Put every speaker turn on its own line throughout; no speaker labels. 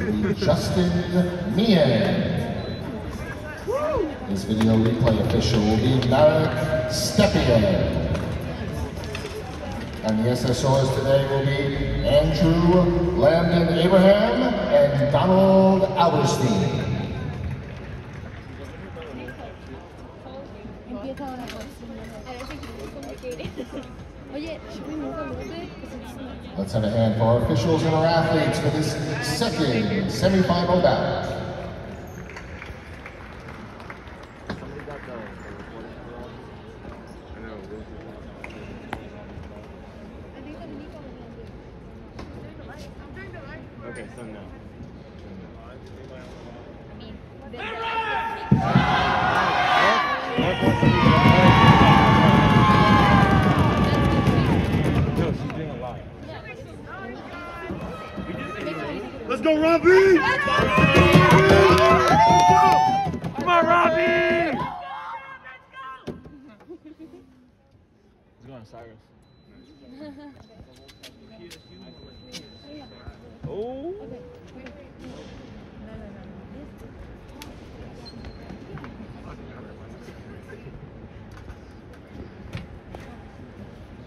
Referee, Justin Meehan. His video replay official will be Marek Stepien. And the SSOs today will be Andrew Lambden Abraham and Donald Alberstein. Let's have a hand for our officials and our athletes for this second semifinal bout.
No, she's doing a. Let's go, Robbie! Come on, Robbie! Let's go on Cyrus. Oh. Sorry, my foot's in your way. Well, yeah, I hope nobody. Well, I'm still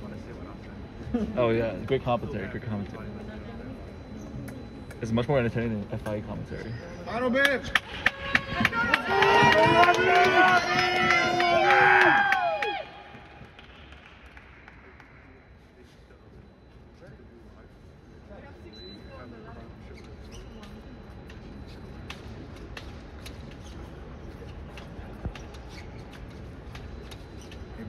gonna say what I said.
Oh yeah, great commentary, great commentary. It's much more entertaining than FIE commentary.
Final bench.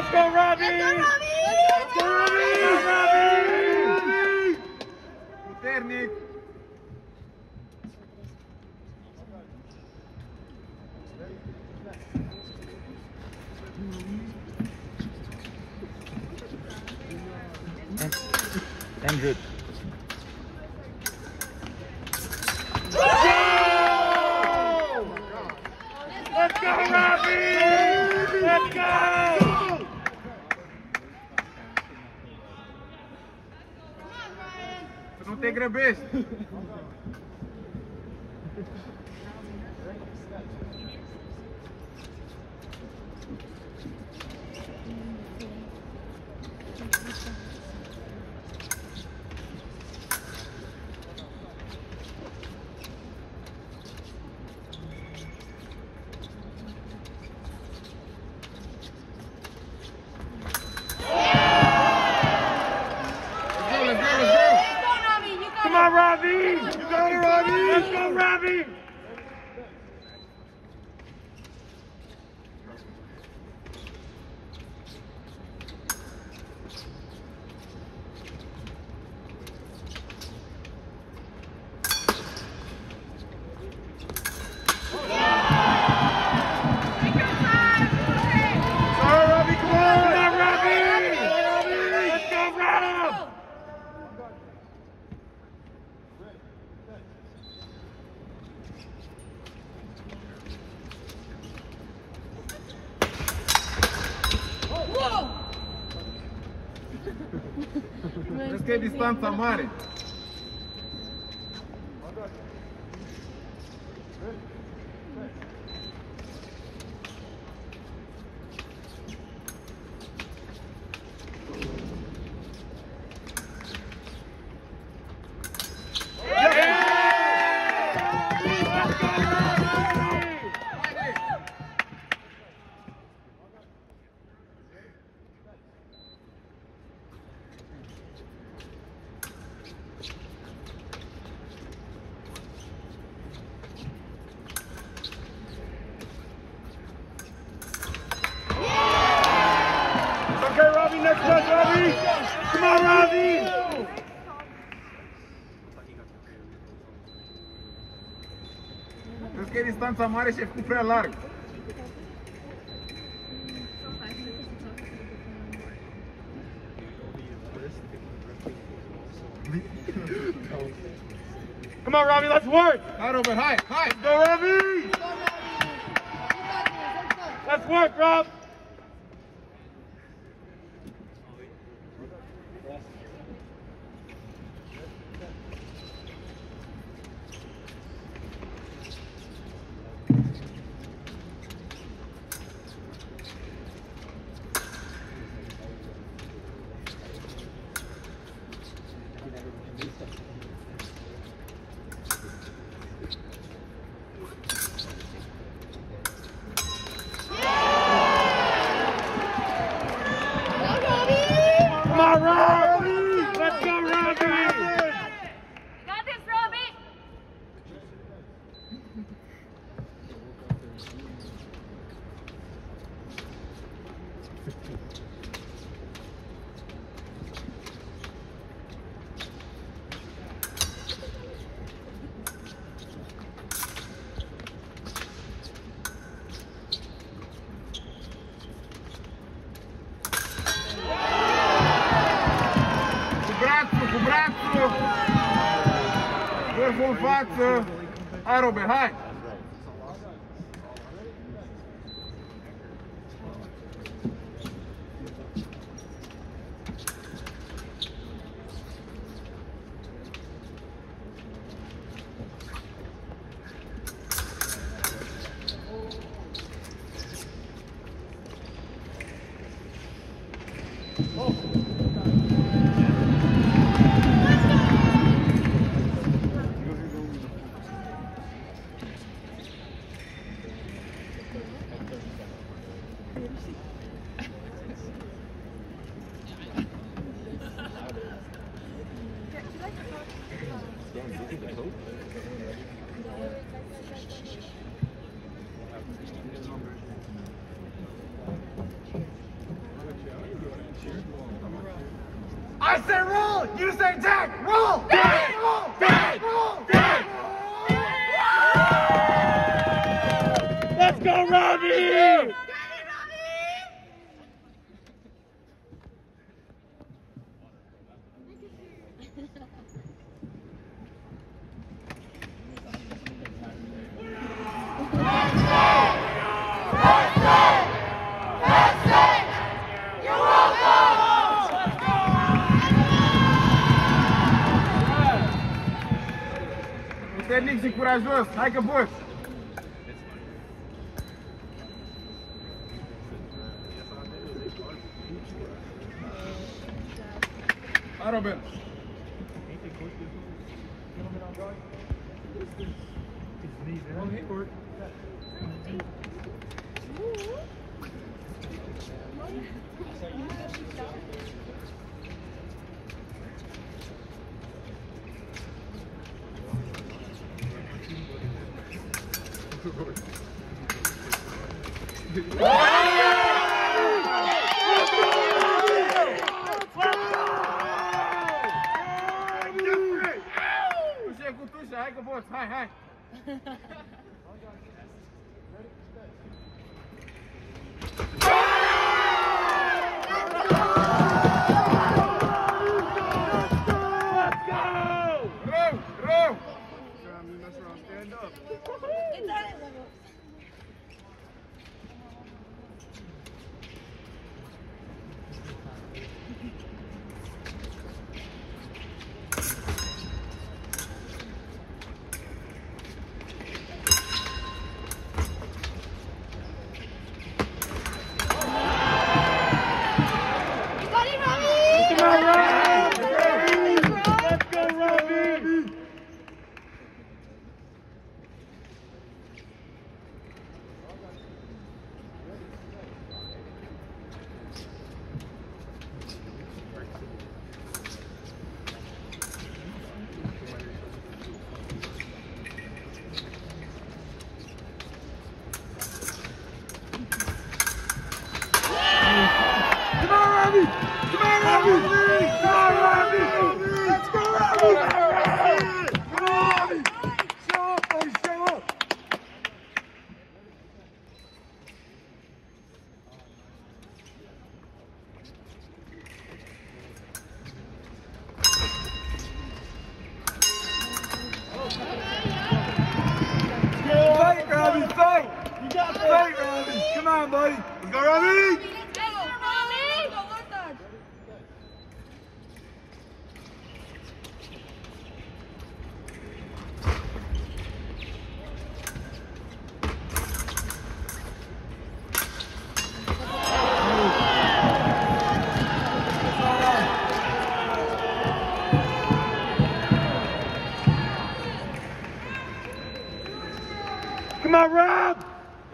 Let's go, Robbie! Let's go, Robbie! Uternik!
Andrew.
Let's go, Robbie! Let's go! Não te grăbești! Robbie! You got it, Robbie! Let's go, Robbie! Că e distanța mare.
Mare și prea larg.
Come on, Robbie, let's work!
Hai, Robert, hai, hai!
Go, Robbie! Let's work, Rob! Come on, Robbie! Let's go, Robbie!
Got this, Robbie!
Cu brațul, cu brațul! Vârful în față! Hai, Robert, hai!
Robbie!
Puternic și curajos! Hai că poți! Hai, Robert! Tușe cu tușe, hai că poți! Hai, hai!
Let's go!
Rău! Rău!
It's at it level.
Robbie! Come on! Come on,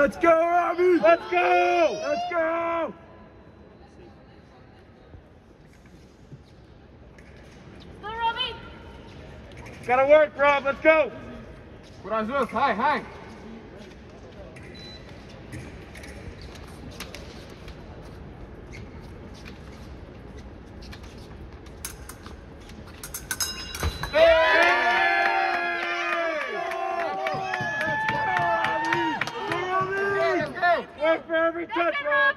Let's go, Robbie! Let's go! Let's go! Go, Robbie! Gotta work, Rob. Let's go!
Corajoso, hi, hai. Let's go.
Work for every touch, Rob!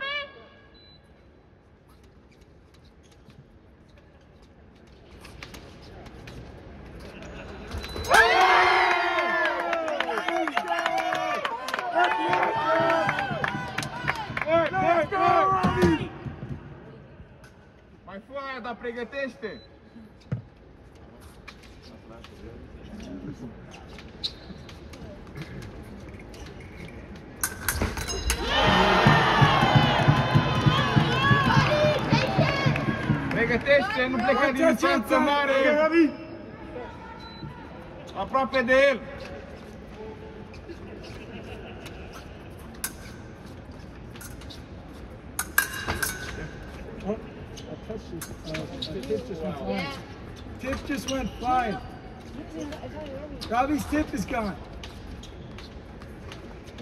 Work, work, work!
Mai foaia, dar pregătește. Pregătește, nu pleca din distanță mare. Aproape de el.
Tip just went flying. Robbie's tip is gone.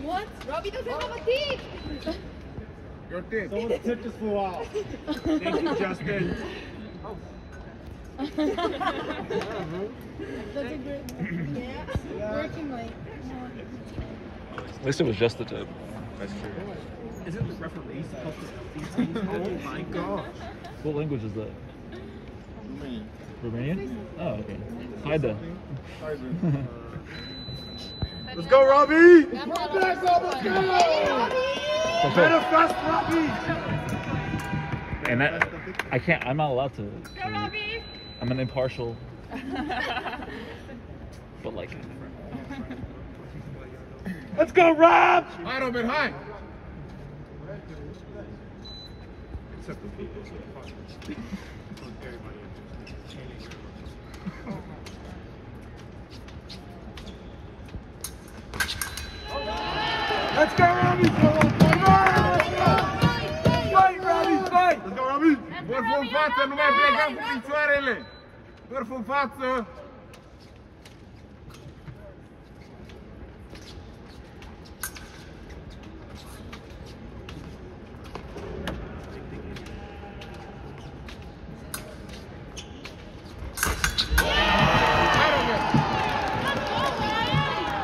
What? Robbie doesn't have a teeth.
Your team.
Someone's tip just flew out. Thank you, Justin.
That's a good. Yeah. Working like.
At least it was just the tip.
Isn't the referee supposed to? Oh my gosh.
What language is that? Romanian? Oh, okay. Haida.
Let's go, Robbie!
Run back, Robbie!
Robbie!
And that, I can't, I'm not allowed to. to- I'm an impartial. but like,
Let's go, Rob!
Hai, Robert, hai.
Let's go, Robbie!
Vârful nu mai plecăm cu picioarele. Vârful în față.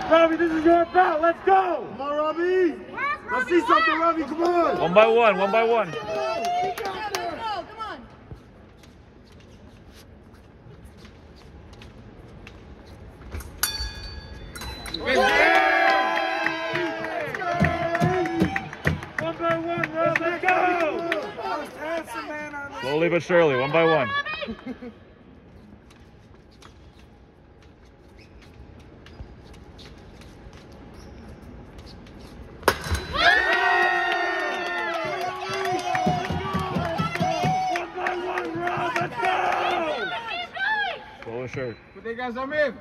Robbie, this is your bout. Let's go! Come on, Robbie! Let's see something, Robbie. Come on!
one by one, one by one.
Let's go, come on.
One by one, Rob. Let's go! Most handsome man on the
Slowly but surely, one by one.
One by one, Rob. Let's go!
Slow and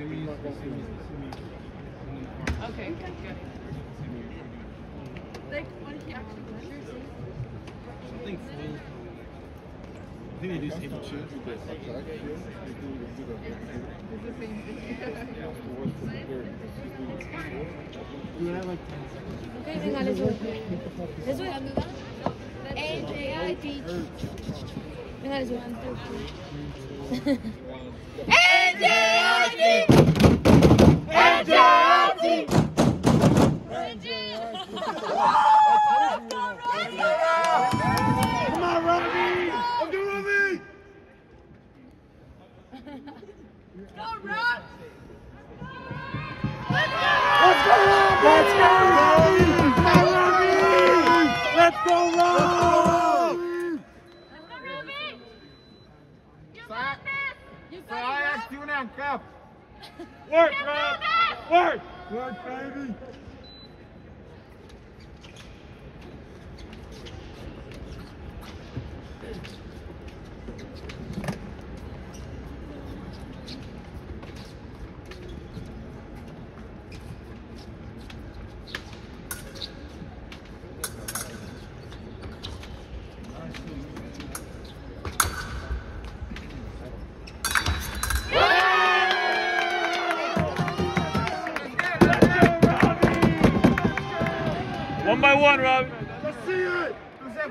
Okay, good.
Like, what if you actually win?
I think full. I think they do table two, but
It's the same thing.
we have like 10 seconds.
Ok, venga, let's do it. Let's do it. NJIT. Venga, let's do it.
Come on, Robbie! Let's go, Robbie! Let's go, Robbie! Let's go, Robbie! Let's go, Robbie!
Saya Tunan Cup.
Work, Rob! Work! Work, baby!
One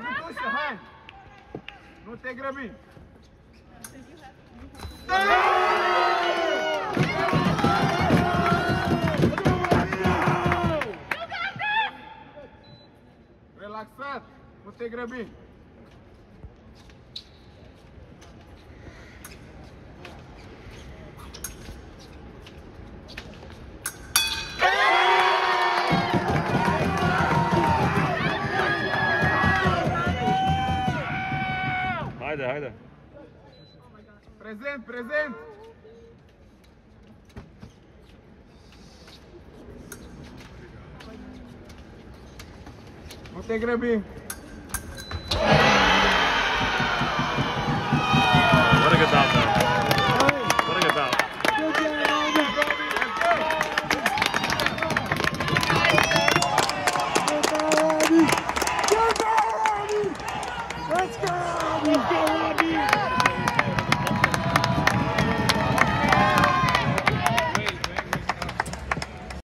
Gutușă, hai! Nu te grăbi! Relaxat,
nu! Hajde,
presente. Prezent, prezent! Não tem grabinho.